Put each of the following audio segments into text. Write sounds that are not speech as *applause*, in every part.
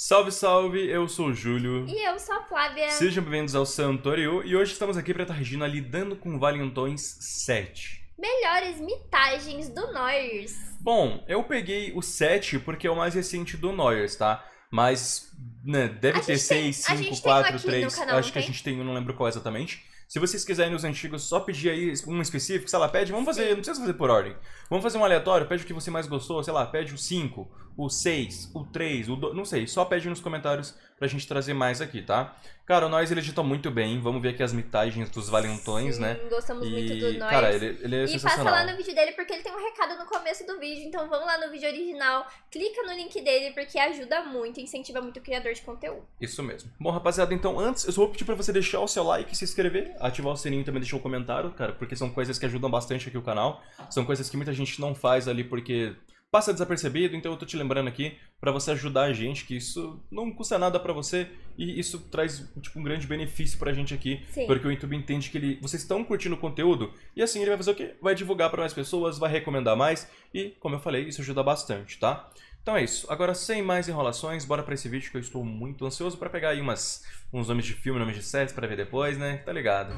Salve, salve! Eu sou o Júlio. E eu sou a Flávia. Sejam bem-vindos ao Santorio e hoje estamos aqui para estar Regina lidando com Valentões 7. Melhores mitagens do Noyers. Bom, eu peguei o 7 porque é o mais recente do Noyers, tá? Mas, né, deve A ter gente tem- 6, a 5, gente tem um 4, aqui no 3. canal, Acho que a gente tem um, não lembro qual exatamente. Se vocês quiserem os antigos, só pedir aí um específico, sei lá, pede, vamos fazer, Sim. não precisa fazer por ordem. Vamos fazer um aleatório, pede o que você mais gostou, sei lá, pede o 5, o 6, o 3, o 2, não sei, só pede nos comentários pra gente trazer mais aqui, tá? Cara, o Nós ele edita muito bem, vamos ver aqui as mitagens dos valentões, Sim, né? Gostamos muito do E, Noyers. cara, ele, ele é E passa sensacional. lá no vídeo dele porque ele tem um recado no começo do vídeo. Então vamos lá no vídeo original, clica no link dele porque ajuda muito, incentiva muito o criador de conteúdo. Isso mesmo. Bom, rapaziada, então antes, eu só vou pedir pra você deixar o seu like, se inscrever, ativar o sininho e também deixar o comentário, cara, porque são coisas que ajudam bastante aqui o canal. São coisas que muita gente não faz ali porque passa desapercebido, então eu tô te lembrando aqui pra você ajudar a gente, que isso não custa nada pra você e isso traz tipo um grande benefício pra gente aqui, Sim. porque o YouTube entende que ele, vocês estão curtindo o conteúdo e assim ele vai fazer o quê? Vai divulgar pra mais pessoas, vai recomendar mais e, como eu falei, isso ajuda bastante, tá? Então é isso. Agora, sem mais enrolações, bora pra esse vídeo que eu estou muito ansioso pra pegar aí umas, uns nomes de filme, nomes de séries pra ver depois, né? Tá ligado?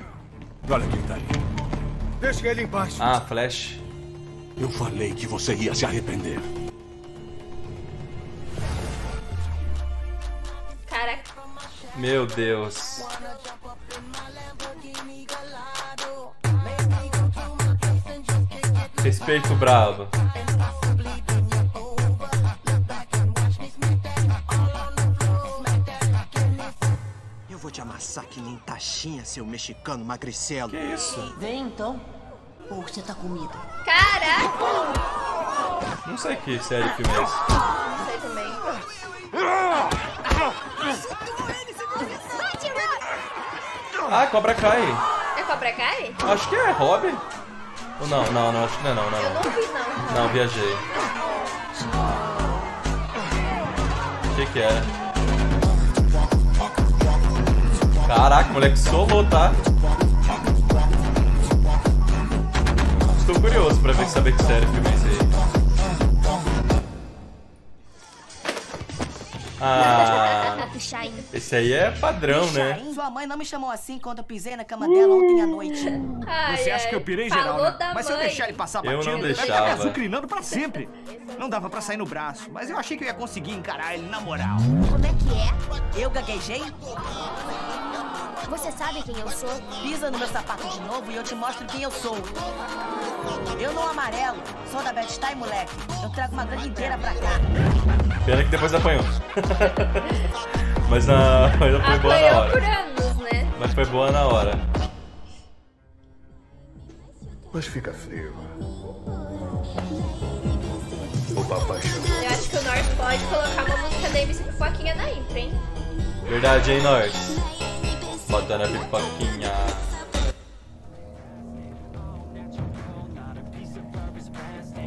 Olha quem tá aí. Deixa ele em paz. Ah, Flash. Eu falei que você ia se arrepender. Cara, Meu Deus. Respeito bravo. Eu vou te amassar que nem taxinha, seu mexicano magricelo. Que isso? Vem então. Ou você tá com medo? Caraca! Não sei que série e filme é esse. Não sei também. Ah, Cobra Kai. É Cobra Kai? Acho que é Hobby. Ou não, não, não, acho que não é não, não. é Eu não. não vi, não. Não, viajei. O que que era? Caraca, o moleque solou, tá? Estou curioso pra ver saber que série filme é esse aí. Ah, esse aí é padrão, né? Sua mãe não me chamou assim quando eu pisei na cama dela ontem à noite. Ai, Você acha que eu pirei geral, né? Mas se eu deixar ele passar Eu não batido, vai ficar deixava. me azucrinando pra sempre. Não dava pra sair no braço, mas eu achei que eu ia conseguir encarar ele na moral. Como é que é? Eu gaguejei? Você sabe quem eu sou? Pisa no meu sapato de novo e eu te mostro quem eu sou. Eu não amarelo, sou da Bad Time, moleque. Eu trago uma gangue inteira pra cá. Pena que depois apanhou. *laughs* mas, a, mas foi boa na Apanhou por hora. anos, né? Mas foi boa na hora. Mas fica frio. O papai chegou. Eu acho que o North pode colocar uma música da MC Pipoquinha na intro, hein? Verdade, hein, Norte? Bota na pipoquinha.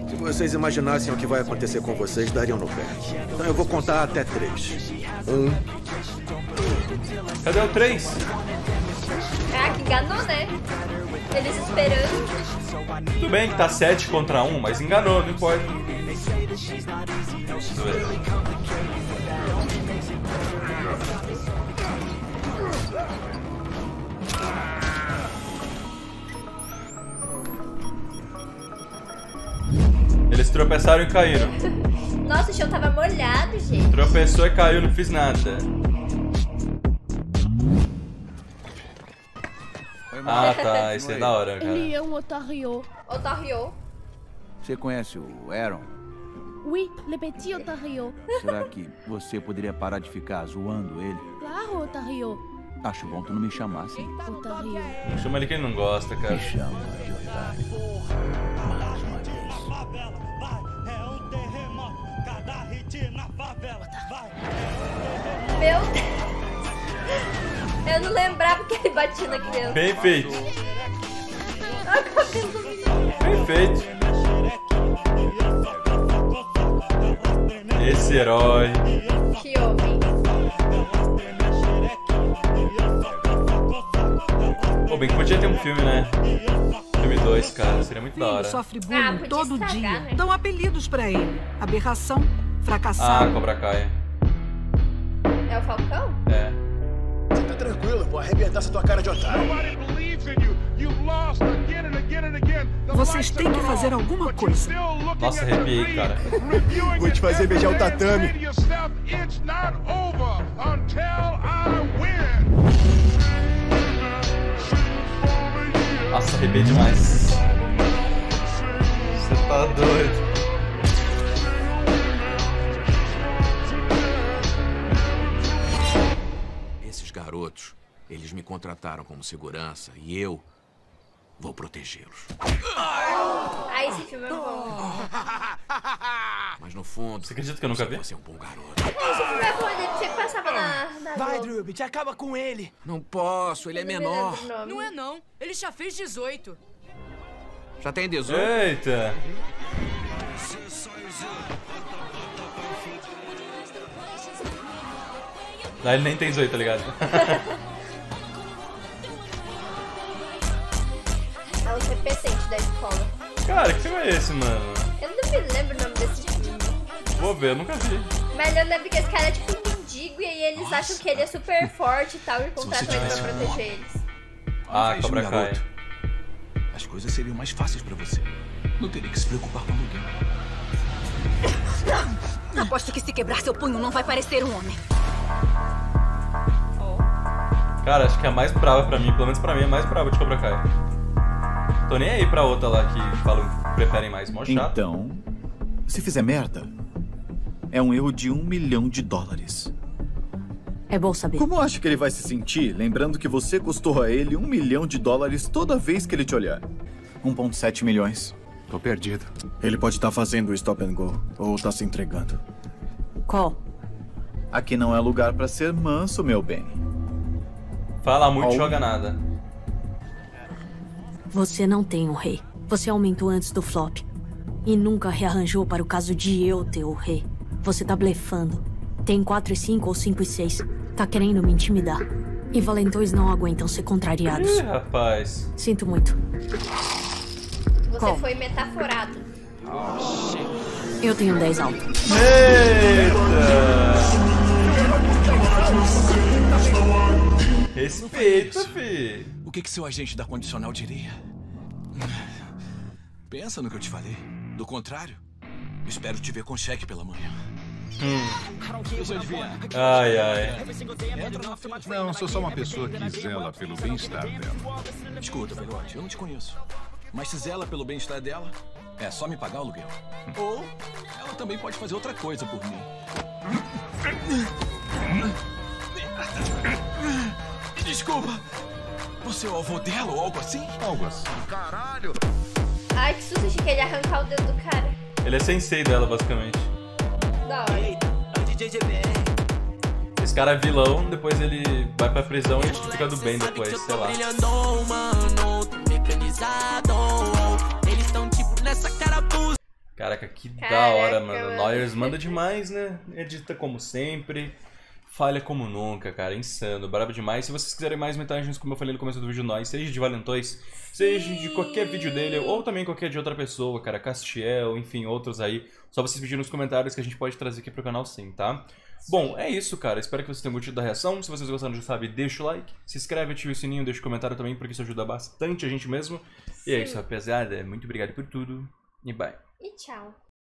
Se vocês imaginassem o que vai acontecer com vocês, dariam no pé. Então eu vou contar até três. Um, Cadê o 3? Ah, que enganou, né? Eles esperando. Tudo bem que tá 7 contra 1, mas enganou, não importa. Zoeira. Eles tropeçaram e caíram. *laughs* Nossa, o chão tava molhado, gente. Tropeçou e caiu, não fiz nada. Ah, tá. *laughs* Isso é da hora, cara. Ele é um otário. Otorriou. Você conhece o Aaron? Oui, le petit otário. Será que você poderia parar de ficar zoando ele? Claro, otário. Acho bom tu não me. Otário. Não chama ele que ele não gosta, cara. Me chama de otário. Meu Deus. Eu não lembrava que ele batia na criança. Bem feito. Bem feito. Esse herói. Que homem. Pô, bem que podia ter um filme, né? Filme 2, cara. Seria muito da hora. sofre Ah, bullying podia todo estragar, dia. né? Dão apelidos pra ele. Aberração, Ah, fracassado. Cobra Kai. o Falcão? É. Você tá tranquilo, vou arrebentar essa tua cara de otário. Vocês têm que fazer alguma coisa. Nossa, arrepiei, cara. Vou te fazer beijar o tatame. Nossa, arrepiei demais. Você tá doido. Eles me contrataram como segurança e eu vou protegê-los. Ah, esse filme é bom. *laughs* Mas no fundo, Você acredita que eu nunca vi? você é um bom garoto. Esse filme é bom, ele sempre passava na, na Vai. Drubit, acaba com ele. Não posso, ele é me menor. Não é não. Ele já fez 18. Já tem 18? Eita! Não, ele nem tem 18, tá ligado? *laughs* É os repetentes da escola. Cara, que filme é esse, mano? Eu não me lembro o nome desse filme. Vou ver, eu nunca vi. Mas eu lembro que esse cara é tipo um mendigo e aí eles acham que ele é super forte e tal e contratam ele pra proteger eles. Ah, Cobra Kai. As coisas seriam mais fáceis pra você. Não teria que se preocupar com aluguel. *coughs* Aposto que se quebrar seu punho não vai parecer um homem. Cara, acho que é a mais brava pra mim, pelo menos pra mim, é a mais brava de Cobra Kai. Tô nem aí pra outra lá que falam que preferem mais, mó chato. Então, se fizer merda, é um erro de um milhão de dólares. É bom saber. Como acha que ele vai se sentir lembrando que você custou a ele um milhão de dólares toda vez que ele te olhar? 1,7 milhões. Tô perdido. Ele pode estar fazendo o stop and go, ou tá se entregando. Qual? Aqui não é lugar pra ser manso, meu bem. Fala muito, Au. joga nada. Você não tem um rei. Você aumentou antes do flop. E nunca rearranjou para o caso de eu ter o rei. Você tá blefando. Tem 4 e 5 ou 5 e 6. Tá querendo me intimidar. E valentões não aguentam ser contrariados. Ih, rapaz. Sinto muito. Você Qual? foi metaforado. Eu tenho 10 alto. Eita! Respeita, fi. O que, que seu agente da condicional diria? Pensa no que eu te falei. Do contrário, espero te ver com cheque pela manhã. Deixa eu adivinhar. Ai, ai. Não, sou só uma pessoa que zela pelo bem-estar dela. Escuta, velhote, eu não te conheço. Mas se zela pelo bem-estar dela, é só me pagar o aluguel. Ou ela também pode fazer outra coisa por mim. Desculpa. Você é o avô dela ou algo assim? Algo assim. Caralho! Ai, que susto, achei que ele ia arrancar o dedo do cara. Ele é sensei dela, basicamente. Da hora. Esse cara é vilão, depois ele vai pra prisão e fica do bem depois, sei lá. Caraca, que da Caraca, hora, mano. mano. Lawyers manda demais, né? Edita como sempre. Falha como nunca, cara. Insano, brabo demais. Se vocês quiserem mais mensagens, como eu falei no começo do vídeo, nós, seja de Valentões, seja de qualquer vídeo dele, ou também qualquer de outra pessoa, cara, Castiel, enfim, outros aí. Só vocês pedirem nos comentários que a gente pode trazer aqui pro canal sim, tá? Bom, é isso, cara. Espero que vocês tenham curtido da reação. Se vocês gostaram, já sabe, deixa o like, se inscreve, ativa o sininho, deixa o comentário também, porque isso ajuda bastante a gente mesmo. E é isso, rapaziada. Muito obrigado por tudo e bye. E tchau.